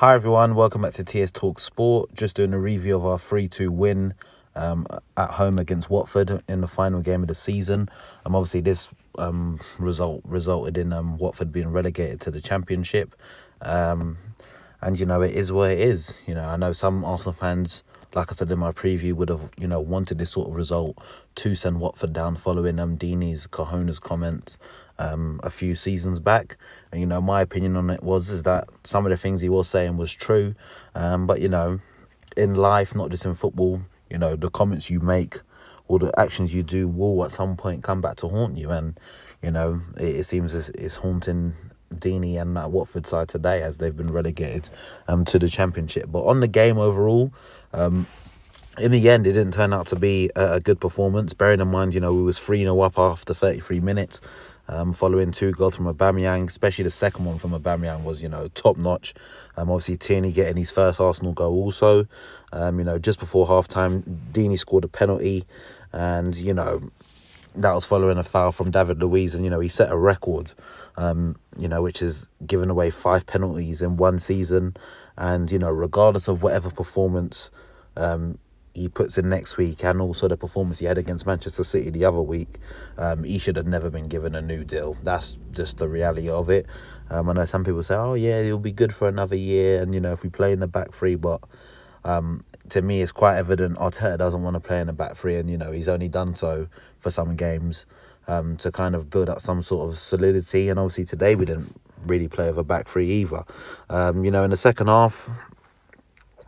Hi everyone, welcome back to TS Talk Sport. Just doing a review of our 3 2 win um, at home against Watford in the final game of the season. Um, obviously, this um, result resulted in um, Watford being relegated to the Championship. Um, and, you know, it is what it is. You know, I know some Arsenal fans, like I said in my preview, would have, you know, wanted this sort of result to send Watford down following um, Deeney's, Cojones comments um, a few seasons back. And, you know, my opinion on it was is that some of the things he was saying was true. Um, but, you know, in life, not just in football, you know, the comments you make or the actions you do will at some point come back to haunt you. And, you know, it, it seems it's, it's haunting Deeney and that Watford side today as they've been relegated um, to the Championship. But on the game overall, um, in the end, it didn't turn out to be a, good performance. Bearing in mind, you know, we was 3 0 up after 33 minutes um, following two goals from Aubameyang, especially the second one from Aubameyang was, you know, top notch. Um, obviously, Tierney getting his first Arsenal goal also. Um, you know, just before half time, Deeney scored a penalty, and, you know, that was following a foul from David Luiz, and, you know, he set a record, um, you know, which is given away five penalties in one season. And, you know, regardless of whatever performance, um, he puts in next week and also the performance he had against Manchester City the other week, um, he should have never been given a new deal. That's just the reality of it. Um, I know some people say, oh, yeah, he'll be good for another year. And, you know, if we play in the back three, but um, to me, it's quite evident Arteta doesn't want to play in the back three. And, you know, he's only done so for some games um, to kind of build up some sort of solidity. And obviously today we didn't really play with a back three either. Um, you know, in the second half,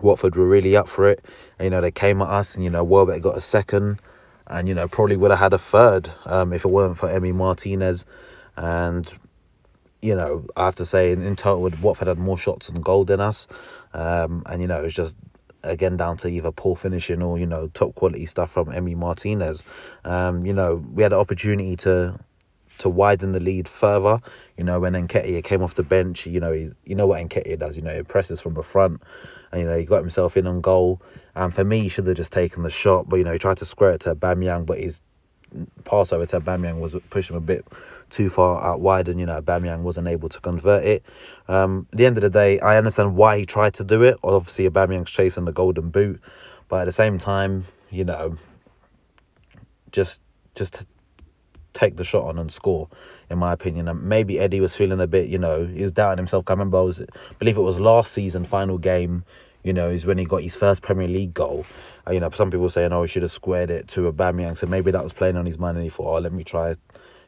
Watford were really up for it. And, you know, they came at us and, you know, Welbeck got a second and, you know, probably would have had a third um, if it weren't for Emi Martinez. And, you know, I have to say, in, in total, Watford had more shots on goal than us. Um, and, you know, it was just, again, down to either poor finishing or, you know, top quality stuff from Emi Martinez. Um, you know, we had an opportunity to to widen the lead further. You know, when Nketiah came off the bench, you know, he, you know what Nketiah does, you know, he presses from the front. And, you know, he got himself in on goal. And for me, he should have just taken the shot. But, you know, he tried to square it to Bamyang, but his pass over to Bamyang was pushing a bit too far out wide. And, you know, Bamyang wasn't able to convert it. Um, at the end of the day, I understand why he tried to do it. Obviously, Bamyang's chasing the golden boot. But at the same time, you know, just just take the shot on and score, in my opinion. And maybe Eddie was feeling a bit, you know, he was doubting himself. I remember I was, I believe it was last season, final game, you know, is when he got his first Premier League goal. Uh, you know, some people saying, oh, he should have squared it to Aubameyang. So maybe that was playing on his mind and he thought, oh, let me try,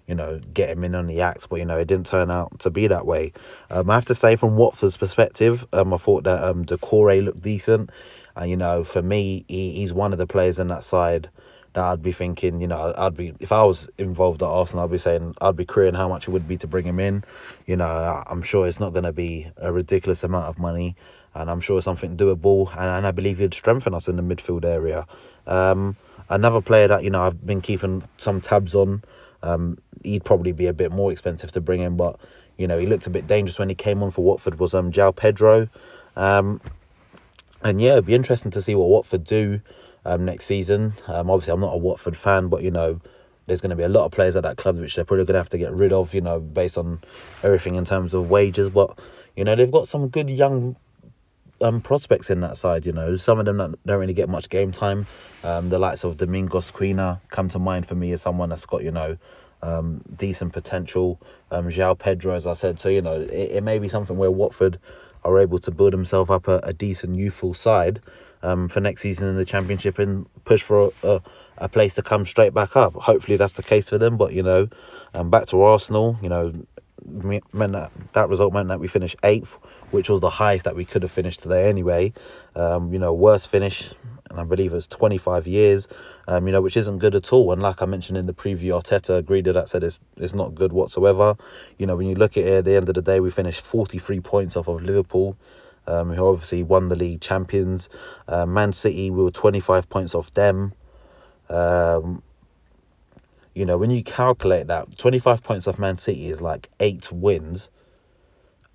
you know, get him in on the axe. But, you know, it didn't turn out to be that way. Um, I have to say, from Watford's perspective, um, I thought that um, Doucouré looked decent. And, you know, for me, he, he's one of the players in that side that I'd be thinking, you know, I'd be if I was involved at Arsenal, I'd be saying I'd be querying how much it would be to bring him in. You know, I'm sure it's not going to be a ridiculous amount of money, and I'm sure it's something doable, and, and I believe he'd strengthen us in the midfield area. Um, another player that you know I've been keeping some tabs on. Um, he'd probably be a bit more expensive to bring in, but you know he looked a bit dangerous when he came on for Watford. Was um João Pedro, um, and yeah, it'd be interesting to see what Watford do um, next season. Um, obviously, I'm not a Watford fan, but you know, there's going to be a lot of players at that club which they're probably going to have to get rid of. You know, based on everything in terms of wages. But you know, they've got some good young um, prospects in that side. You know, some of them that don't really get much game time. Um, the likes of Domingos Quina come to mind for me as someone that's got you know um, decent potential. Um, João Pedro, as I said, so you know, it, it may be something where Watford are able to build themselves up a, a decent youthful side um, for next season in the championship and push for a, a, a, place to come straight back up. Hopefully that's the case for them. But you know, um, back to Arsenal. You know, meant that that result meant that we finished eighth, which was the highest that we could have finished today anyway. Um, you know, worst finish, and I believe it's 25 years. Um, you know, which isn't good at all. And like I mentioned in the preview, Arteta agreed to that, said it's it's not good whatsoever. You know, when you look at it, at the end of the day, we finished 43 points off of Liverpool um, who obviously won the league champions. Uh, Man City, we were 25 points off them. Um, you know, when you calculate that, 25 points off Man City is like eight wins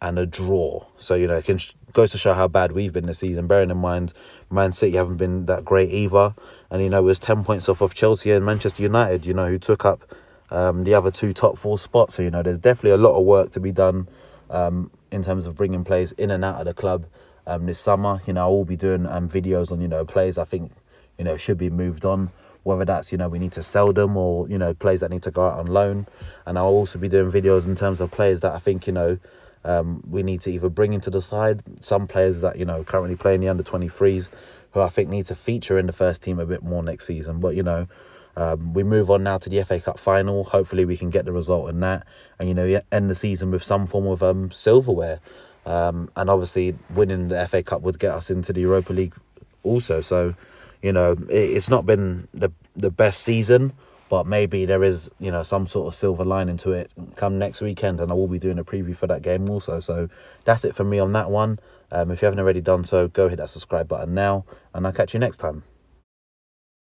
and a draw. So, you know, it can, goes to show how bad we've been this season. Bearing in mind, Man City haven't been that great either. And, you know, it was 10 points off of Chelsea and Manchester United, you know, who took up um, the other two top four spots. So, you know, there's definitely a lot of work to be done um, in terms of bringing players in and out of the club um, this summer. You know, I will be doing um, videos on you know players I think you know should be moved on. Whether that's you know we need to sell them or you know players that need to go out on loan, and I'll also be doing videos in terms of players that I think you know um, we need to either bring into the side. Some players that you know currently playing in the under twenty threes, who I think need to feature in the first team a bit more next season. But you know. Um, we move on now to the FA Cup final. Hopefully, we can get the result in that, and you know, end the season with some form of um, silverware. Um, and obviously, winning the FA Cup would get us into the Europa League also. So, you know, it's not been the the best season, but maybe there is you know some sort of silver lining to it come next weekend, and I will be doing a preview for that game also. So that's it for me on that one. Um, if you haven't already done so, go hit that subscribe button now, and I'll catch you next time.